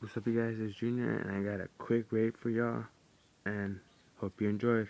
What's up you guys, it's Junior and I got a quick raid for y'all and hope you enjoyed.